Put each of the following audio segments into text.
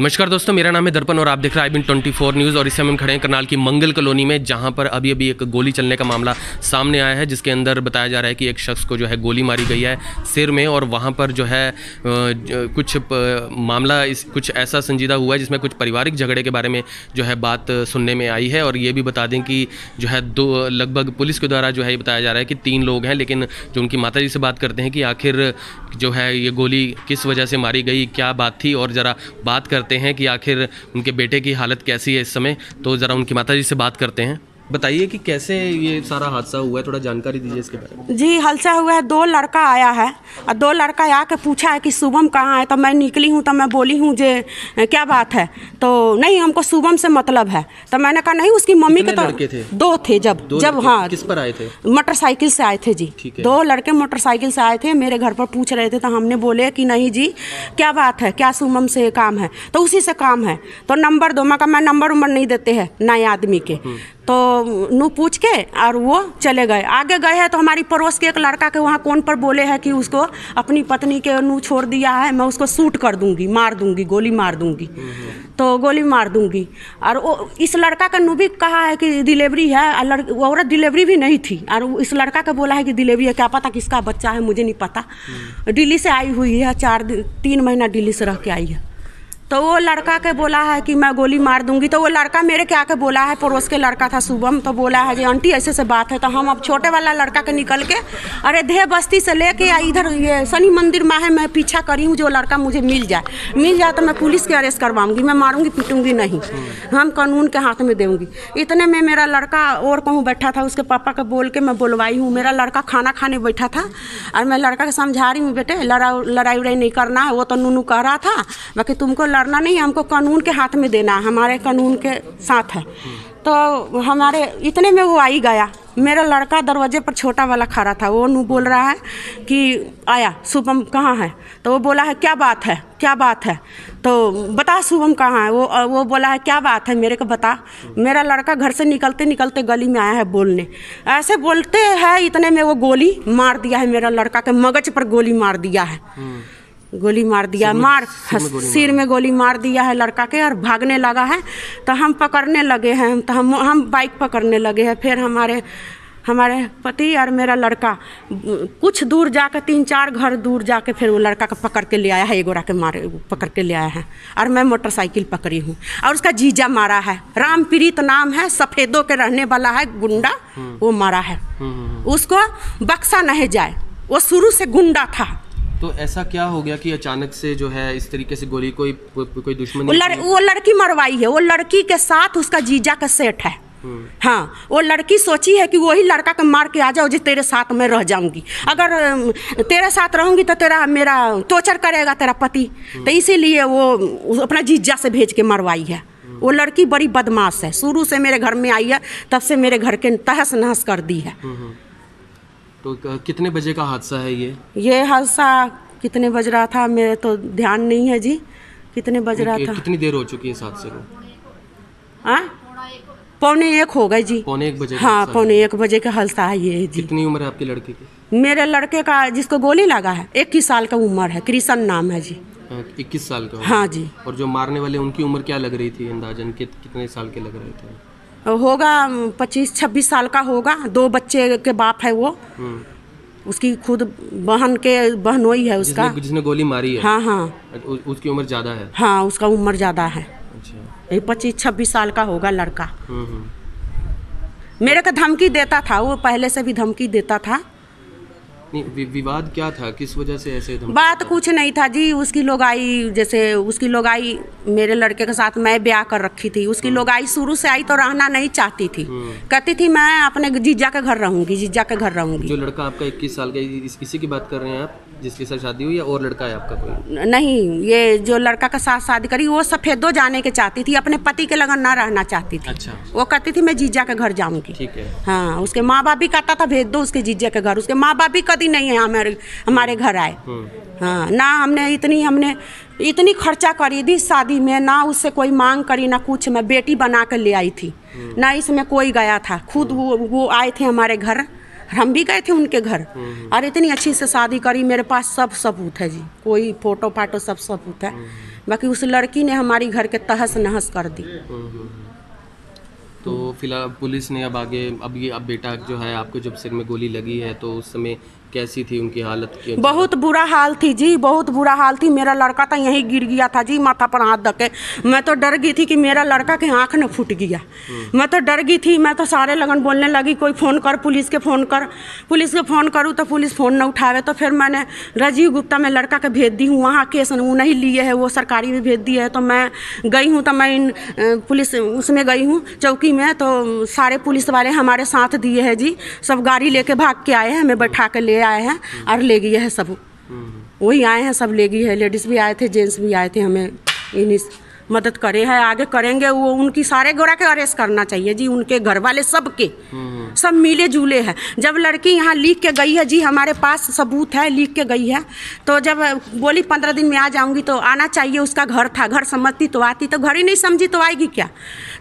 नमस्कार दोस्तों, मेरा नाम है दर्पण और आप देख रहे हैं IBN twenty four news और इस समय हम खड़े हैं करनाल की मंगल कॉलोनी में, जहाँ पर अभी अभी एक गोली चलने का मामला सामने आया है, जिसके अंदर बताया जा रहा है कि एक शख्स को जो है गोली मारी गई है सिर में और वहाँ पर जो है कुछ मामला इस, कुछ ऐसा संजीदा हुआ है जिसमें कुछ पारिवारिक झगड़े के बारे में जो है बात सुनने में आई है और ये भी बता दें कि जो है दो, लगभग पुलिस के द्वारा जो है ये बताया जा रहा है कि तीन लोग हैं, लेकिन जो उनकी माता से बात करते हैं कि आखिर जो है ये गोली किस वजह से मारी गई, क्या बात थी और ज़रा बात करते हैं कि आखिर उनके बेटे की हालत कैसी है इस समय तो ज़रा उनकी माता जी से बात करते हैं। बताइए कि कैसे ये सारा हादसा हुआ है? थोड़ा जानकारी दीजिए इसके बारे में। जी हादसा हुआ है। दो लड़का आया है। और दो लड़का आके पूछा है कि शुभम कहाँ है? तो मैं निकली हूँ तो मैं बोली हूँ जे क्या बात है? तो नहीं हमको शुभम से मतलब है। तो मैंने कहा नहीं उसकी मम्मी के तो लड़के थे? दो थे जब दो जब हाँ किस पर आए थे? मोटरसाइकिल से आए थे जी। दो लड़के मोटरसाइकिल से आए थे मेरे घर पर पूछ रहे थे तो हमने बोले कि नहीं जी क्या बात है? क्या शुभम से काम है? तो उसी से काम है। तो नंबर दो मैं मैं नंबर उम्बर नहीं देते हैं नए आदमी के। तो नू पूछ के और वो चले गए। आगे गए हैं तो हमारी पड़ोस के एक लड़का के वहाँ कौन पर बोले हैं कि उसको अपनी पत्नी के नू छोड़ दिया है मैं उसको सूट कर दूँगी मार दूँगी गोली मार दूँगी। तो गोली मार दूँगी। और वो इस लड़का का नू भी कहा है कि डिलीवरी है औरत डिलीवरी भी नहीं थी। और इस लड़का का बोला है कि डिलीवरी है क्या पता किसका बच्चा है मुझे नहीं पता। दिल्ली से आई हुई है चार तीन महीना दिल्ली से रह के आई है। तो वो लड़का के बोला है कि मैं गोली मार दूँगी। तो वो लड़का मेरे के आके बोला है, पड़ोस के लड़का था शुभम तो बोला है कि आंटी, ऐसे से बात है। तो हम अब छोटे वाला लड़का के निकल के, अरे, देह बस्ती से लेके इधर, ये शनि मंदिर में है, मैं पीछा करी हूँ, जो लड़का मुझे मिल जाए। मिल जाए तो मैं पुलिस के अरेस्ट करवाऊँगी, मैं मारूँगी, पीटूँगी नहीं। हम कानून के हाथ में दूँगी। इतने में मेरा लड़का और कहूँ बैठा था, उसके पापा के बोल के मैं बुलवाई हूँ। मेरा लड़का खाना खाने बैठा था, और मैं लड़का के समझा रही हूँ, बेटे लड़ा लड़ाई उड़ाई नहीं करना है। वो तो नूनू कह रहा था, बाकी तुमको लड़ना नहीं, हमको कानून के हाथ में देना है, हमारे कानून के साथ है। तो हमारे, इतने में वो आई गया। मेरा लड़का दरवाजे पर छोटा वाला खड़ा था, वो नू बोल रहा है कि, आया, शुभम कहाँ है? तो वो बोला है, क्या बात है, क्या बात है? तो बता शुभम कहाँ है? वो वो बोला है, क्या बात है, मेरे को बता। मेरा लड़का घर से निकलते निकलते गली में आया है बोलने। ऐसे बोलते हैं, इतने में वो गोली मार दिया है मेरा लड़का के मगज पर गोली मार दिया है। गोली मार दिया मार सिर में गोली मार। दिया है लड़का के और भागने लगा है। तो हम पकड़ने लगे हैं तो हम हम बाइक पकड़ने लगे हैं। फिर हमारे हमारे पति और मेरा लड़का कुछ दूर जाकर तीन चार घर दूर जाके फिर वो लड़का को पकड़ के ले आया है एगोरा के मारे पकड़ के ले आया है। और मैं मोटरसाइकिल पकड़ी हूँ। और उसका जीजा मारा है। रामप्रीत नाम है सफ़ेदों के रहने वाला है गुंडा वो मारा है। उसको बक्सा नहीं जाए वो शुरू से गुंडा था। तो ऐसा क्या हो गया कि अचानक से जो है इस तरीके से गोली कोई कोई, कोई वो लड़, वो लड़की मरवाई है वो लड़की के साथ उसका जीजा का सेट है। हाँ वो लड़की सोची है कि वही लड़का के मार के आ जाओ जो तेरे साथ मैं रह जाऊँगी। अगर तेरे साथ रहूँगी तो तेरा मेरा टोचर करेगा तेरा पति। तो इसीलिए वो वो अपना जीजा से भेज के मरवाई है। वो लड़की बड़ी बदमाश है। शुरू से मेरे घर में आई है तब से मेरे घर के तहस नहस कर दी है। तो कितने बजे का हादसा है ये? ये हादसा कितने बज रहा था? मेरे तो ध्यान नहीं है जी। कितने बज रहा था? कितनी देर हो चुकी है इस हादसे को? हाँ? पौने एक हो गए जी। पौने एक बजे हाँ पौने एक बजे का हादसा है ये जी। कितनी उम्र है आपके लड़के की? मेरे लड़के का जिसको गोली लगा है इक्कीस साल का उम्र है। कृष्ण नाम है जी। इक्कीस साल का हाँ जी। और जो मारने वाले उनकी उम्र क्या लग रही थी अंदाजन? कित, कितने साल के लग रहे थे? होगा पच्चीस छब्बीस साल का होगा। दो बच्चे के बाप है वो। हम्म। उसकी खुद बहन के बहनोई है उसका। जिसने जिसने गोली मारी है। हाँ हाँ। उ, उसकी उम्र ज़्यादा है? हाँ उसका उम्र ज़्यादा है। अच्छा। ये पच्चीस छब्बीस साल का होगा लड़का। हम्म हम्म। मेरे को धमकी देता था वो पहले से भी धमकी देता था। वि, विवाद क्या था? किस वजह से ऐसे बात कुछ नहीं था जी। उसकी लोग आई जैसे उसकी लोग आई मेरे लड़के के साथ मैं ब्याह कर रखी थी। उसकी लोगाई शुरू से आई तो रहना नहीं चाहती थी। कहती थी मैं अपने जीजा के घर रहूँगी जीजा के घर रहूँगी। जो लड़का आपका इक्कीस साल का इस, इसी की बात कर रहे हैं आप? जिसके साथ शादी हुई या और लड़का है आपका कोई? नहीं ये जो लड़का के साथ शादी करी वो सफेदो जाने के चाहती थी अपने पति के लगन ना रहना चाहती थी। अच्छा। वो कहती थी मैं जीजा के घर जाऊँगी। ठीक है। हाँ उसके माँ बाप भी कहता था भेज दो उसके जीजा के घर। उसके माँ बाप भी कभी नहीं है हमारे हमारे घर आए। हम्म। हाँ ना हमने इतनी हमने इतनी खर्चा करी थी शादी में ना उससे कोई मांग करी ना कुछ। मैं बेटी बना कर ले आई थी। ना इसमें कोई गया था। खुद वो वो आए थे हमारे घर। हम भी गए थे उनके घर। और इतनी अच्छी से शादी करी मेरे पास सब सबूत है जी। कोई फ़ोटो फाटो सब सबूत है। बाकी उस लड़की ने हमारी घर के तहस नहस कर दी। तो फ़िलहाल पुलिस ने अब आगे अब ये अब बेटा जो है आपको जब सिर में गोली लगी है तो उस समय कैसी थी उनकी हालत? की बहुत बुरा हाल थी जी बहुत बुरा हाल थी। मेरा लड़का तो यहीं गिर गया था जी माथा पर हाथ धके। मैं तो डर गई थी कि मेरा लड़का के आँख न फूट गया। मैं तो डर गई थी मैं तो सारे लगन बोलने लगी कोई फ़ोन कर पुलिस के फ़ोन कर। पुलिस के फ़ोन करूँ तो पुलिस फ़ोन न उठावे। तो फिर मैंने राजीव गुप्ता में लड़का के भेज दी हूँ वहाँ केस नहीं लिए है वो सरकारी में भेज दिया है। तो मैं गई हूँ तो मैं इन पुलिस उसमें गई हूँ चौकी में। तो सारे पुलिस वाले हमारे साथ दिए हैं जी सब गाड़ी लेके भाग के आए हैं हमें बैठा के ले आए हैं और ले गए हैं सब। वही आए हैं सब ले गई है। लेडीज़ भी आए थे जेंट्स भी आए थे हमें। इन्हीं मदद करे है आगे करेंगे वो उनकी सारे गोरा के अरेस्ट करना चाहिए जी उनके घर वाले सबके सब मिले जुले हैं। जब लड़की यहाँ लिख के गई है जी हमारे पास सबूत है लिख के गई है तो जब बोली पंद्रह दिन में आ जाऊँगी तो आना चाहिए उसका घर था घर समझती तो आती तो घर ही नहीं समझी तो आएगी क्या?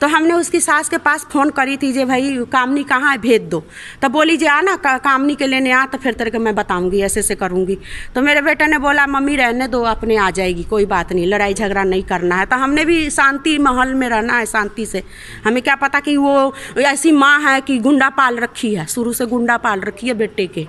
तो हमने उसकी सास के पास फ़ोन करी थी जे भाई कामनी कहाँ है भेज दो। तो बोली जे आना का, कामनी के लेने आ तो फिर तेरे को मैं बताऊँगी ऐसे ऐसे करूँगी। तो मेरे बेटे ने बोला मम्मी रहने दो अपने आ जाएगी कोई बात नहीं लड़ाई झगड़ा नहीं करना है। तो हमने भी शांति माहौल में रहना है, शांति से। हमें क्या पता कि वो ऐसी माँ है कि गुंडा पाल रखी है, शुरू से गुंडा पाल रखी है बेटे के।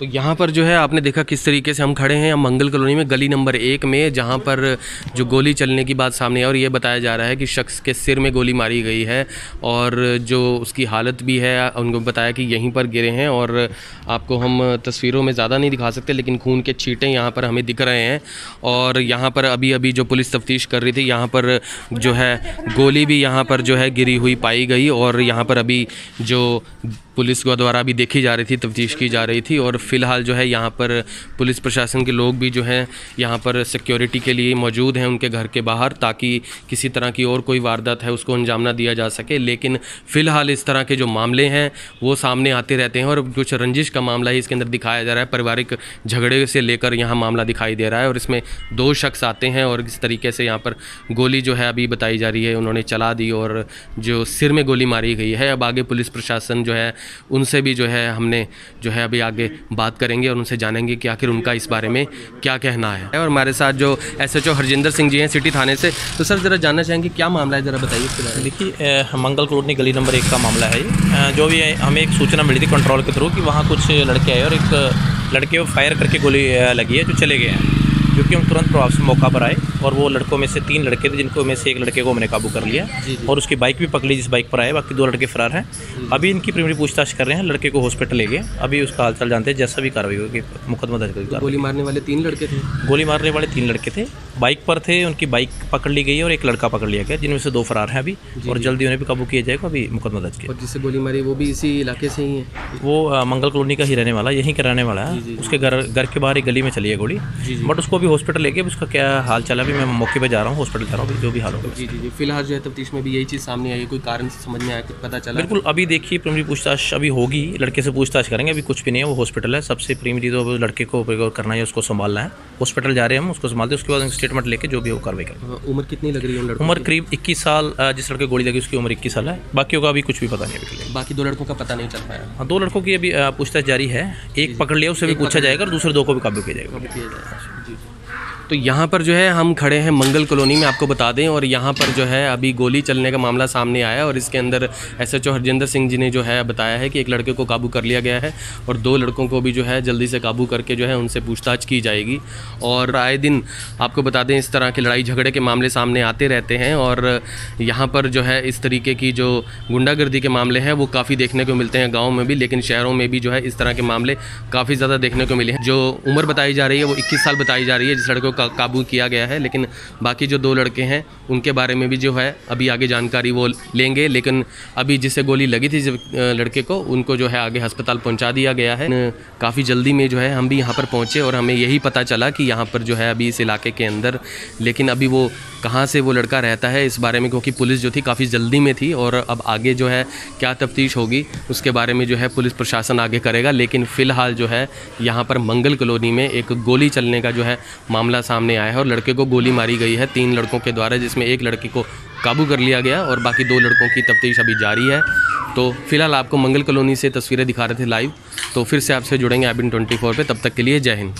तो यहाँ पर जो है, आपने देखा किस तरीके से हम खड़े हैं। हम मंगल कॉलोनी में गली नंबर एक में, जहाँ पर जो गोली चलने की बात सामने है और ये बताया जा रहा है कि शख्स के सिर में गोली मारी गई है और जो उसकी हालत भी है, उनको बताया कि यहीं पर गिरे हैं और आपको हम तस्वीरों में ज़्यादा नहीं दिखा सकते, लेकिन खून के छीटें यहाँ पर हमें दिख रहे हैं और यहाँ पर अभी अभी जो पुलिस तफ्तीश कर रही थी, यहाँ पर जो है, गोली भी यहाँ पर जो है गिरी हुई पाई गई और यहाँ पर अभी जो पुलिस को द्वारा भी देखी जा रही थी, तफ्तीश की जा रही थी और फ़िलहाल जो है यहाँ पर पुलिस प्रशासन के लोग भी जो हैं यहाँ पर सिक्योरिटी के लिए मौजूद हैं उनके घर के बाहर ताकि किसी तरह की और कोई वारदात है उसको अंजाम ना दिया जा सके। लेकिन फ़िलहाल इस तरह के जो मामले हैं, वो सामने आते रहते हैं और कुछ रंजिश का मामला ही इसके अंदर दिखाया जा रहा है। पारिवारिक झगड़े से लेकर यहाँ मामला दिखाई दे रहा है और इसमें दो शख्स आते हैं और इस तरीके से यहाँ पर गोली जो है अभी बताई जा रही है, उन्होंने चला दी और जो सिर में गोली मारी गई है। अब आगे पुलिस प्रशासन जो है उनसे भी जो है, हमने जो है अभी आगे बात करेंगे और उनसे जानेंगे कि आखिर उनका इस बारे में क्या कहना है। और हमारे साथ जो S H O Harjinder Singh ji हैं सिटी थाने से तो सर ज़रा जानना चाहेंगे क्या मामला है, ज़रा बताइए इसके बारे में। देखिए मंगल कॉलोनी गली नंबर एक का मामला है। जो भी हमें एक सूचना मिली थी कंट्रोल के थ्रू कि वहाँ कुछ लड़के आए और एक लड़के को फायर करके गोली लगी है, जो चले गए हैं। क्योंकि हम तुरंत प्रभाव से मौका पर आए और वो लड़कों में से तीन लड़के थे जिनको में से एक लड़के को हमने काबू कर लिया और उसकी बाइक भी पकड़ी जिस बाइक पर आए बाकी दो लड़के फरार हैं। अभी इनकी प्रीमियरी पूछताछ कर रहे हैं लड़के को हॉस्पिटल ले गए। अभी उसका हालचाल जानते हैं जैसा भी कार्रवाई होगी मुकदमा दर्ज करेगी गोली मारने वाले तीन लड़के थे? गोली मारने वाले तीन लड़के थे। बाइक पर थे उनकी बाइक पकड़ ली गई और एक लड़का पकड़ लिया गया जिनमें से दो फरार हैं अभी और जल्दी उन्हें भी काबू किया जाएगा अभी मुकदमा दर्ज किया। जिससे गोली मारी वो भी इसी इलाके से ही है? वो मंगल कॉलोनी का ही रहने वाला यहीं का रहने वाला है। उसके घर घर के बाहर एक गली में चली है गोली। बट उसको अभी हॉस्पिटल लेके अभी उसका क्या हाल चला अभी मैं मौके पर जा रहा हूँ हॉस्पिटल जा रहा हूँ जो भी हाल होगा। जी जी जी। फ़िलहाल जो है तफ्तीश में भी यही चीज़ सामने आई कोई कारण से समझ में आया कुछ पता चला? बिल्कुल अभी देखिए प्रीमियरी पूछताछ अभी होगी लड़के से पूछताछ करेंगे अभी कुछ भी नहीं है वो हॉस्पिटल है। सबसे प्रीमियरी तो लड़के को करना है उसको संभालना है। हॉस्पिटल जा रहे हैं हम उसको संभालते हैं उसके बाद स्टेटमेंट लेके जो भी हो कार्रवाई करेंगे। हाँ, उम्र कितनी लग रही है लड़कों उम्र करीब 21 साल जिस लड़के गोली लगी उसकी उम्र 21 साल है। बाकियों का अभी कुछ भी पता नहीं अभी? बाकी दो लड़कों का पता नहीं चल पाया। हाँ दो लड़कों की अभी पूछताछ जारी है। एक पकड़ लिया उससे भी पूछा जाएगा और दूसरे दो को भी काबू किया जाएगा। Ah! तो यहाँ पर जो है हम खड़े हैं मंगल कॉलोनी में, आपको बता दें, और यहाँ पर जो है अभी गोली चलने का मामला सामने आया और इसके अंदर एस एच हरजिंदर सिंह जी ने जो है बताया है कि एक लड़के को काबू कर लिया गया है, और दो लड़कों को भी जो है जल्दी से काबू करके जो है उनसे पूछताछ की जाएगी। और आए दिन आपको बता दें, इस तरह के लड़ाई झगड़े के मामले सामने आते रहते हैं, और यहाँ पर जो है इस तरीके की जो गुंडागर्दी के मामले हैं, वो काफ़ी देखने को मिलते हैं गाँव में भी, लेकिन शहरों में भी जो है इस तरह के मामले काफ़ी ज़्यादा देखने को मिले हैं। जो उम्र बताई जा रही है, वो 21 साल बताई जा रही है, जिस लड़के को का, काबू किया गया है लेकिन बाकी जो दो लड़के हैं उनके बारे में भी जो है अभी आगे जानकारी वो लेंगे लेकिन अभी जिससे गोली लगी थी लड़के को उनको जो है आगे अस्पताल पहुँचा दिया गया है। काफ़ी जल्दी में जो है हम भी यहाँ पर पहुँचे और हमें यही पता चला कि यहाँ पर जो है अभी इस इलाके के अंदर लेकिन अभी वो कहाँ से वो लड़का रहता है इस बारे में क्योंकि पुलिस जो थी काफ़ी जल्दी में थी और अब आगे जो है क्या तफ्तीश होगी उसके बारे में जो है पुलिस प्रशासन आगे करेगा लेकिन फ़िलहाल जो है यहाँ पर मंगल कॉलोनी में एक गोली चलने का जो है मामला सामने आया है और लड़के को गोली मारी गई है तीन लड़कों के द्वारा, जिसमें एक लड़के को काबू कर लिया गया और बाकी दो लड़कों की तफ्तीश अभी जारी है। तो फ़िलहाल आपको मंगल कॉलोनी से तस्वीरें दिखा रहे थे लाइव तो फिर से आपसे जुड़ेंगे एबिन ट्वेंटी फोर पर तब तक के लिए जय हिंद।